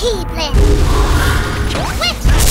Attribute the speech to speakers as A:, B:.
A: Keyblade! Wit!